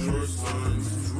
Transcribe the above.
First time.